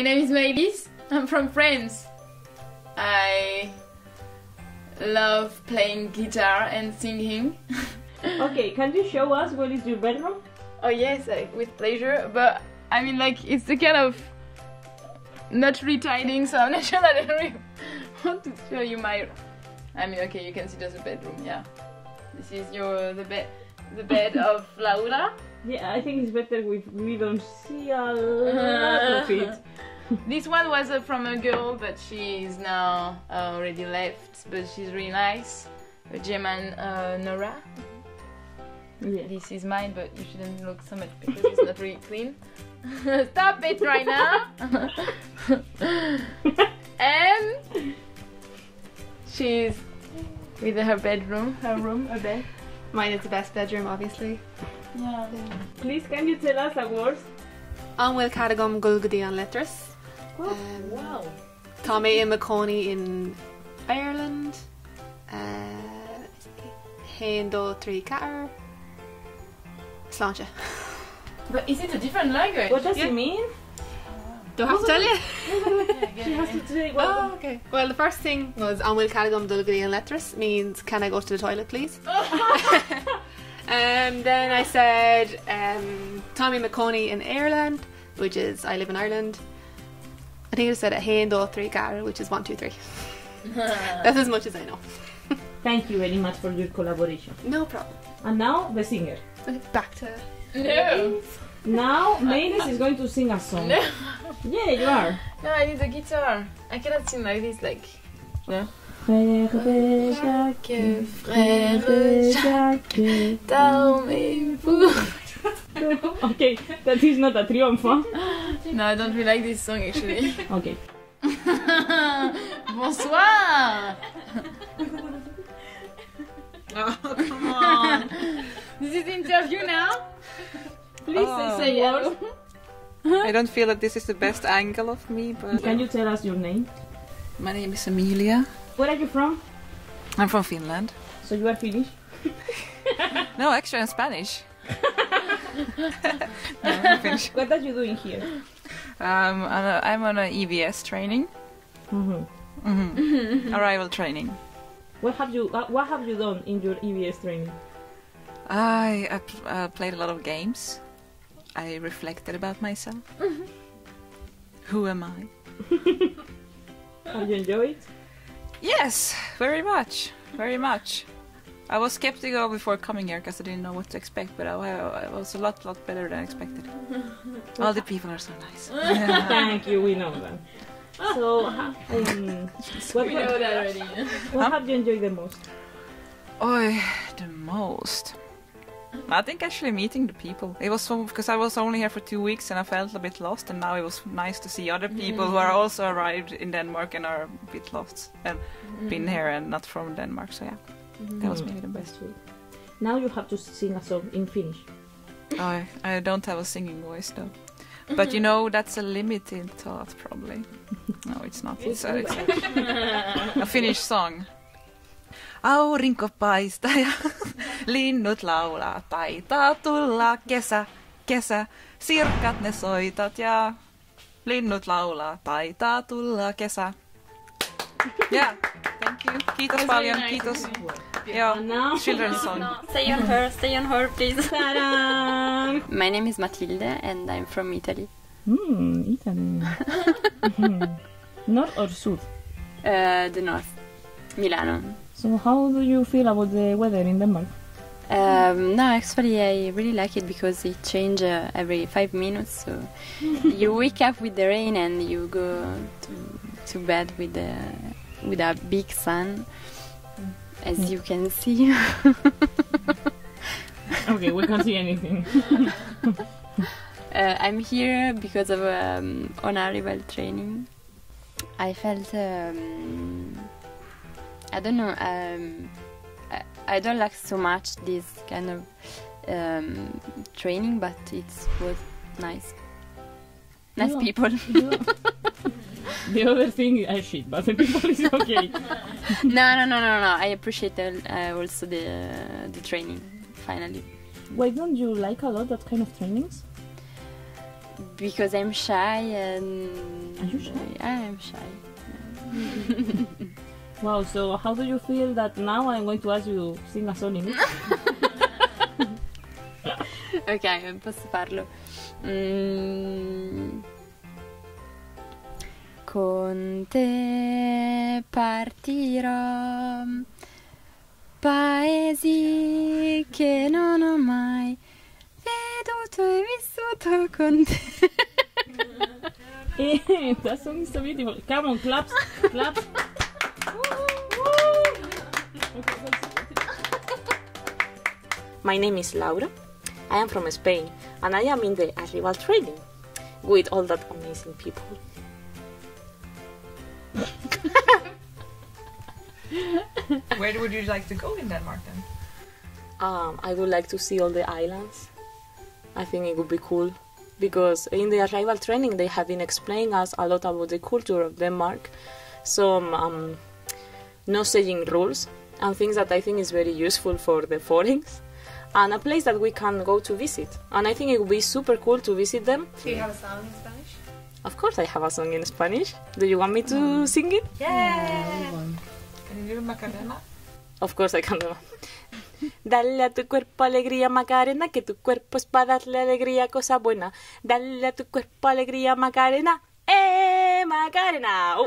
my name is Maëlys. I'm from France. I love playing guitar and singing. Okay, can you show us what is your bedroom? Oh yes, with pleasure. But I mean, like it's the kind of not really tidying, so I'm not sure that I really want to show you my. I mean, okay, you can see just the bedroom. Yeah, this is your the bed the bed of Laura. Yeah, I think it's better if we don't see a lot of it. This one was uh, from a girl, but she is now uh, already left. But she's really nice. A German uh, Nora. Yeah. This is mine, but you shouldn't look so much because it's not really clean. Stop it right now! and she's with her bedroom, her room, her bed. Mine is the best bedroom, obviously. Yeah. Please, can you tell us a word? Anhfuil cadagum gulgadí an letras. Um, Wow. Tá mé in McConey in Ireland. Uh, Hen dó trí car. Sláinte. But is it a different language? What does Yeah. it mean? Do I have to tell you? She has to say what. Oh, okay. Well, the first thing was Anhfuil cadagum dulgadí an letras means can I go to the toilet, please? and then I said um, Tommy McConey in Ireland, which is I live in Ireland. I think I said a Hen dó trí car, which is one two three. That's as much as I know. Thank you very much for your collaboration. No problem. And now the singer. Okay, back to no. Now Mavis is going to sing a song. No. Yeah, you are. No, I need a guitar. I cannot sing like this, like. No. Frère Jacques, frère Jacques, dormez-vous. Okay, that is not a triumph. huh? No, I don't really like this song actually. Okay. Bonsoir! oh, come on. This is the interview now? Please Oh. say Say some words. hello. I don't feel that this is the best angle of me, but Can you tell us your name? my name is Emilia. Where are you from? I'm from Finland. So you are Finnish? No, actually, I'm Spanish. What are you doing here? Um, on a, I'm on an EVS training, hmm hmm arrival training. What have you uh, What have you done in your EVS training? I, I uh, played a lot of games. I reflected about myself. Who am I? Have you enjoyed? It? Yes, very much, very much. I was skeptical before coming here because I didn't know what to expect, but I, I was a lot, lot better than expected. All the people are so nice. Thank you. We know that. So, um, what, We know that already. what have you enjoyed the most? Oh, the most. I think actually meeting the people. It was so because I was only here for two weeks and I felt a bit lost, and now it was nice to see other people who are also arrived in Denmark and are a bit lost and been here and not from Denmark. So yeah, that was mm-hmm. maybe the best. Sweet. Now you have to sing a song in Finnish. I, I don't have a singing voice though. But you know that's a limited thought probably. No, it's not. It's a, it's a, a Finnish song. Aurinko paistaa ja linnut laulaa, taitaa tulla kesä, kesä, sirkat ne soitat ja linnut laulaa, taitaa tulla kesä. Yeah, thank you. Kiitos paljon, nice. kiitos. Joo, And now, children's song. Stay on her, stay on her, please. ta-da! My name is Matilde and I'm from Italy. Hmm, Italy. Mhm. North or south? Uh, the north, Milano. So how do you feel about the weather in Denmark? Um, no, actually, I really like it because it changes uh, every five minutes. So you wake up with the rain and you go to, to bed with the with a big sun, as you can see. Okay, we can't see anything. Uh, I'm here because of um, on arrival training. I felt um, I don't know. Um, I, I don't like so much this kind of um, training, but it was nice. Nice Yeah. people. the other thing, I shit, but the people is okay. no, no, no, no, no. I appreciate uh, also the the training. Finally, Why don't you like a lot that kind of trainings? because I'm shy and Are you shy? I'm shy. Wow, so how do you feel that now I'm going to ask you to sing a song in English? ok, posso farlo. Mm. Con te partirò paesi che non ho mai veduto e vissuto con te. Eh, that song is so beautiful. Come on, claps, claps. My name is Laura. I am from Spain and I am in the arrival training with all that amazing people. Where would you like to go in Denmark then? Um, I would like to see all the islands. I think it would be cool because in the arrival training they have been explaining us a lot about the culture of Denmark, some um, no saying rules and things that I think is very useful for the foreigners, and a place that we can go to visit. And I think it would be super cool to visit them. Do you have a song in Spanish? Of course, I have a song in Spanish. Do you want me to sing it? Can you do Macarena? Of course I can do. Dale a tu cuerpo alegría, Macarena, que tu cuerpo es para darle alegría, cosa buena. Dale a tu cuerpo alegría, Macarena. ¡Eh, Macarena! Oh,